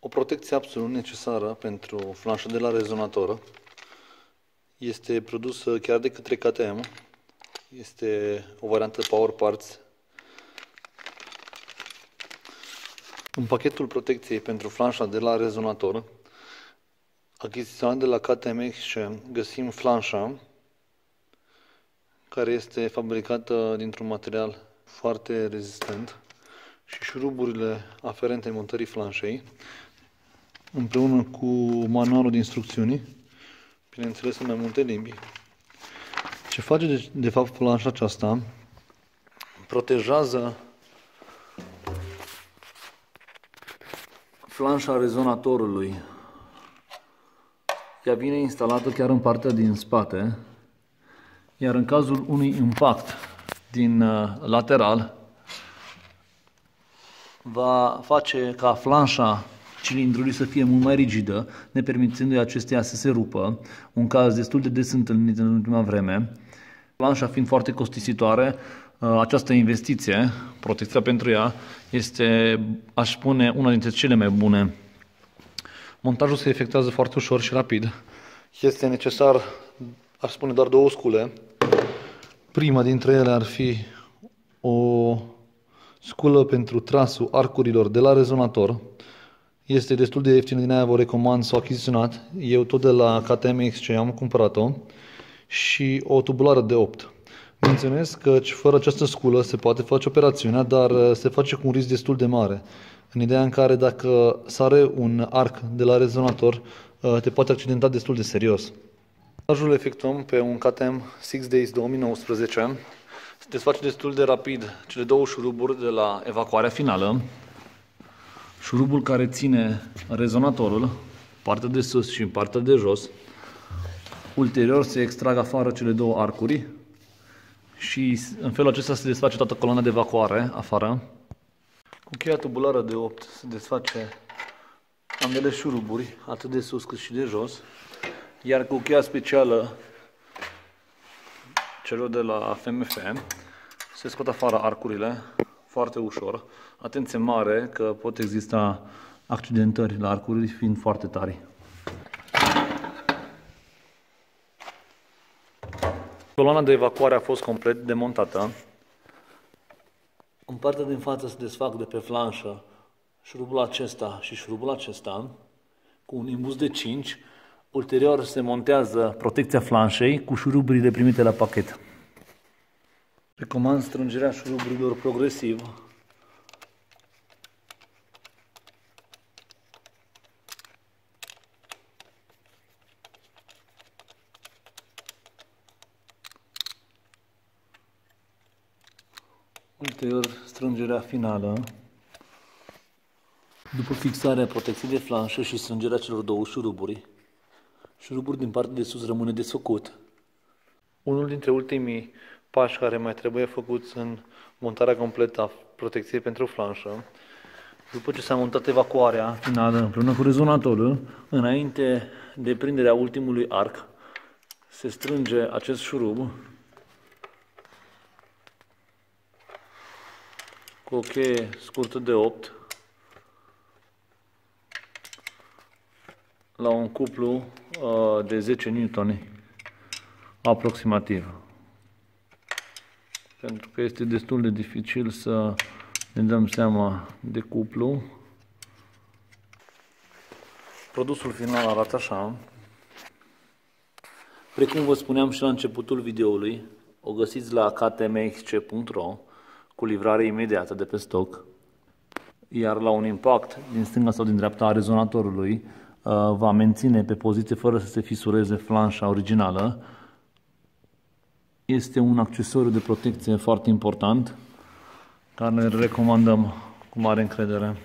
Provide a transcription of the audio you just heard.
O protecție absolut necesară pentru flanșa de la rezonator este produsă chiar de către KTM. Este o variantă Power Parts. În pachetul protecției pentru flanșa de la rezonator, achiziționat de la KTM Exchange, găsim flanșa care este fabricată dintr-un material foarte rezistent și șuruburile aferente montării flanșei împreună cu manualul de instrucțiuni, bineînțeles în mai multe limbi. Ce face de, de fapt flanșa aceasta? Protejează flanșa rezonatorului. Ea vine instalată chiar în partea din spate, iar în cazul unui impact din uh, lateral, va face ca flanșa cilindrului să fie mult mai rigidă, ne permițându-i acesteia să se rupă, un caz destul de des întâlnit în ultima vreme. Flanșa fiind foarte costisitoare, uh, această investiție, protecția pentru ea, este, aș spune, una dintre cele mai bune. Montajul se efectuează foarte ușor și rapid. Este necesar, aș spune, doar două scule. Prima dintre ele ar fi o sculă pentru trasul arcurilor de la rezonator. Este destul de ieftină, din aia vă recomand să o achiziționat. Eu tot de la KTMX ce am cumpărat-o și o tubulară de 8. Menționez că fără această sculă se poate face operațiunea, dar uh, se face cu un risc destul de mare. În ideea în care dacă sare un arc de la rezonator, uh, te poate accidenta destul de serios. Montajul efectuăm pe un KTM 6 Days 2019 se desface destul de rapid cele două șuruburi de la evacuarea finală. Șurubul care ține rezonatorul, partea de sus și partea de jos. Ulterior se extrag afară cele două arcuri și în felul acesta se desface toată coloana de evacuare afară. Cu cheia tubulară de 8 se desface ambele șuruburi, atât de sus cât și de jos. Iar cu cheia specială celor de la FMF se scot afară arcurile foarte ușor. Atenție mare că pot exista accidentări la arcuri fiind foarte tari. Coloana de evacuare a fost complet demontată. În partea din față se desfac de pe flanșă șurubul acesta și șurubul acesta cu un imbus de 5 Ulterior se montează protecția flanșei cu șuruburile primite la pachet. Recomand strângerea șuruburilor progresiv. Ulterior strângerea finală. După fixarea protecției de flanșă și strângerea celor două șuruburi, Șurubul din partea de sus rămâne desfăcut. Unul dintre ultimii pași care mai trebuie făcuți în montarea completă a protecției pentru flanșă, după ce s-a montat evacuarea finală împreună cu rezonatorul, înainte de prinderea ultimului arc, se strânge acest șurub cu o cheie scurtă de 8 la un cuplu uh, de 10 Newton aproximativ. Pentru că este destul de dificil să ne dăm seama de cuplu. Produsul final arată așa. Precum vă spuneam și la începutul videoului, o găsiți la ktmxc.ro cu livrare imediată de pe stoc. Iar la un impact din stânga sau din dreapta a rezonatorului, Uh, va menține pe poziție fără să se fisureze flanșa originală. Este un accesoriu de protecție foarte important care ne recomandăm cu mare încredere.